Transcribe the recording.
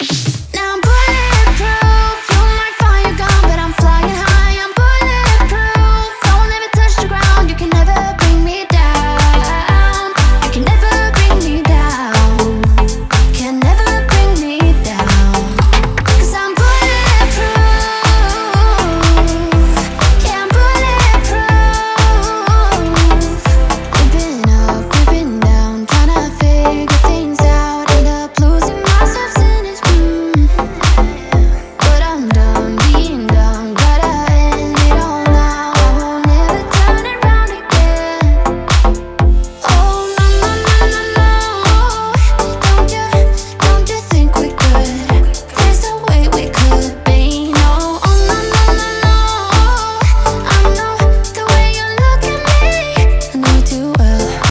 Peace.